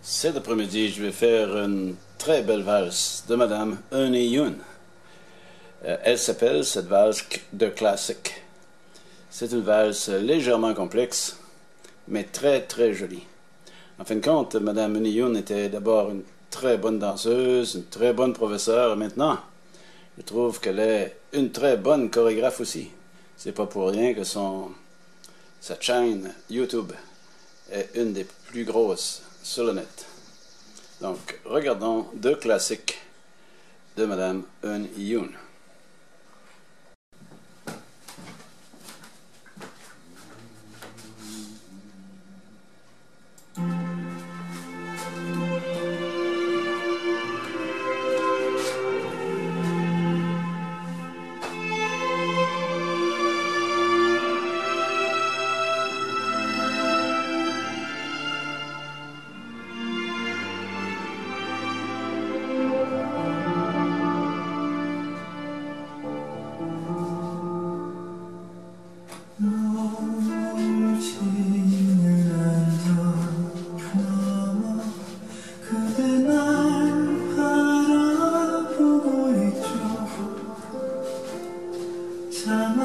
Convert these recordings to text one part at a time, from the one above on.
Cet après-midi, je vais faire une très belle valse de Madame Eunei Yun. Euh, elle s'appelle cette valse de classique. C'est une valse légèrement complexe, mais très très jolie. En fin de compte, Madame Eunei Yun était d'abord une très bonne danseuse, une très bonne professeure, et maintenant, je trouve qu'elle est une très bonne chorégraphe aussi. C'est pas pour rien que son sa chaîne YouTube est une des plus grosses sur le net. Donc, regardons deux classiques de Madame Eun Yoon.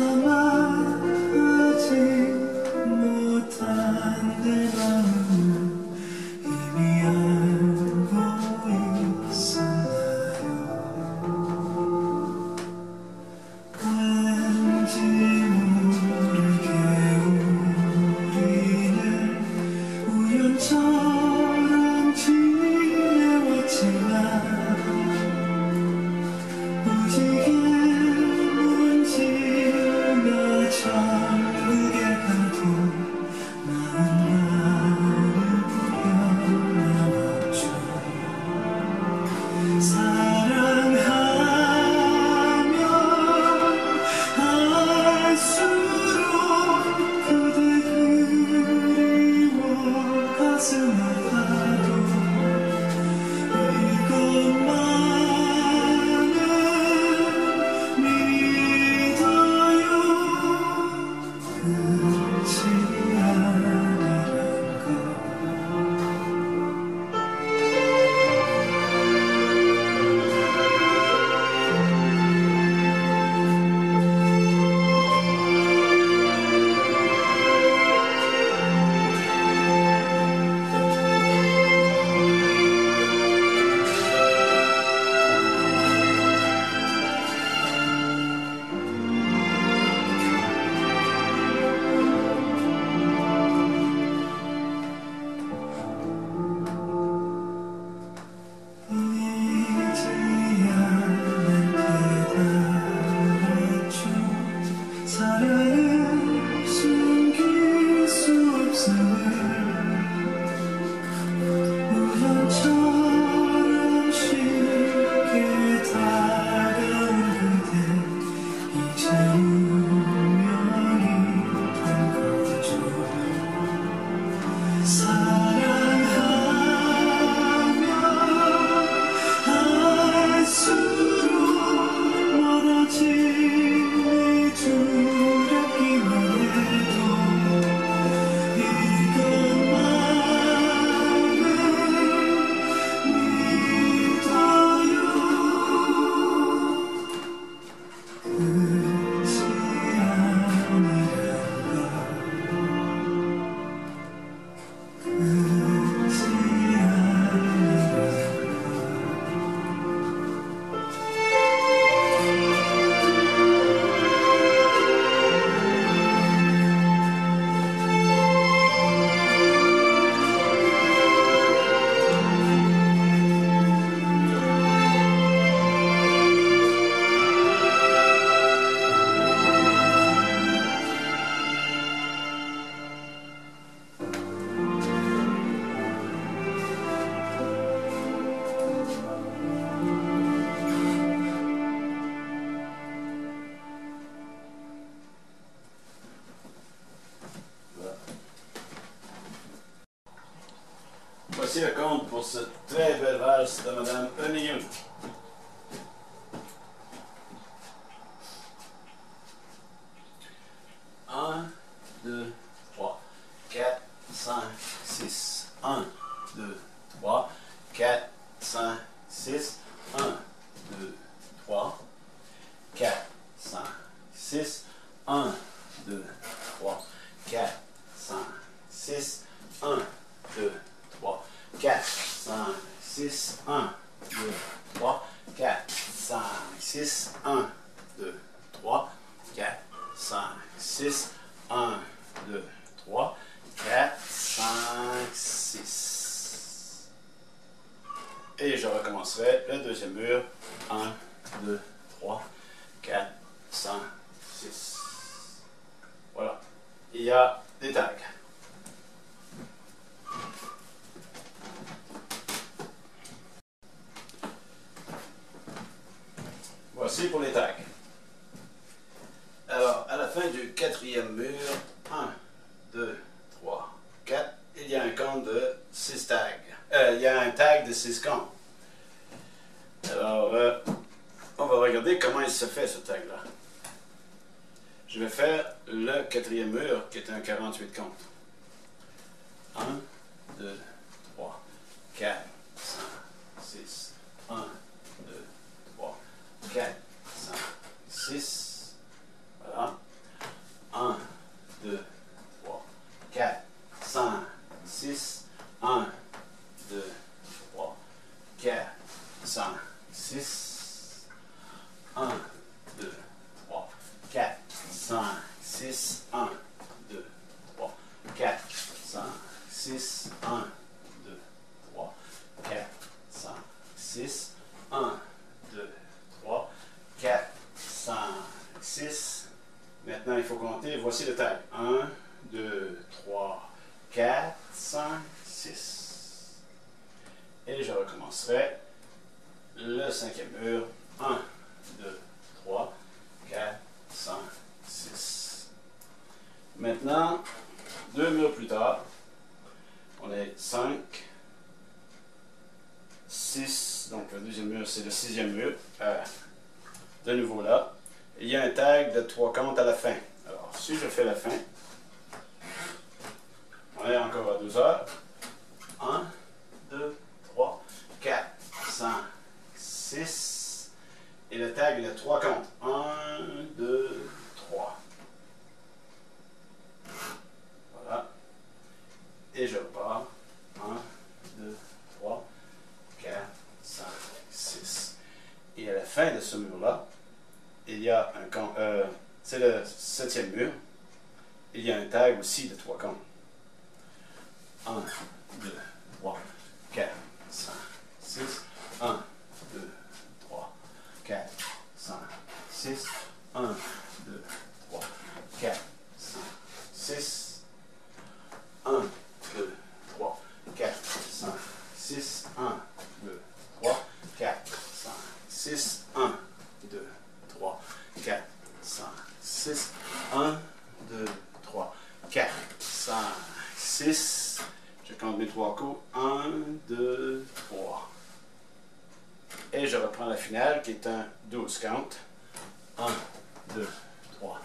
차마 말하지 못한 내마 to my Voici le compte pour cette très belle valse de Madame Yoon. Un, deux, trois, quatre, cinq, six. Un, deux, 3, 4, 5, 6, 1, 2, 3, 4, 5, 6, 1, 2, 3, 4, 5, 6, 1, 2, 3, 4, 5, 6, 1, 2, 3, 4, 5, 6, 1, 2, 3, 4, 5, 6, 1, 2, 3, 4, 5, 6. Et je recommencerai le deuxième mur. 1, 2, 3, 4, 5, 6. Voilà. Il y a des tags. Voici pour les tags. Alors, à la fin du quatrième mur, 1, 2, 3, 4, il y a un compte de 6 tags. Euh, il y a un tag de 6 comptes. Alors, euh, on va regarder comment il se fait ce tag-là. Je vais faire le quatrième mur qui est un 48 comptes. 1, 2, 3, 4, 5, 6, 1, 2, 3, 4, 5, 6. Voilà. 1, 2, 3, 4, 5, 6. 1, 2, 3, 4, 5, 6. 1, 2, 3, 4, 5, 6. 1, 2, 3, 4, 5, 6. 1, 2, 3, 4, 5, 6. 1, 2, 3, 4, 5, 6. Maintenant, il faut compter. Voici le tag. 1, 2, 3, 4, 5, 6. Et je recommencerai le cinquième mur. 1, 2, 3, 4, 5, 6. Maintenant, deux murs plus tard, on est 5, 6. Donc le deuxième mur, c'est le sixième mur. Euh, de nouveau là. Il y a un tag de trois comptes à la fin. Si je fais la fin, on est encore à 12 heures. 1, 2, 3, 4, 5, 6. Et le tag, il a trois comptes. 1, 2, 3. Voilà. Et je repars. 1, 2, 3, 4, 5, 6. Et à la fin de ce mur-là, il y a un camp. euh, c'est le septième mur. Il y a un tag aussi de trois comptes. 1, 2, 3, 4, 5, 6. 1, 2, 3, 4, 5, 6. 1, 2, 3, 4, 5, 6. 1, 2, 3, 4, 5, 6. 1, 2, 3, 4, 5, 6. 1, 2, 3, 4, 5, 6. 1, 2, 3, 4, 5, 6. Je compte mes trois coups. 1, 2, 3. Et je reprends la finale qui est un 12 count. 1, 2, 3,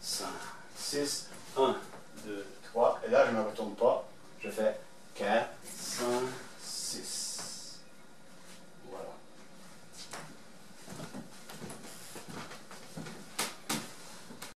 5, 6. 1, 2, 3. Et là, je me retourne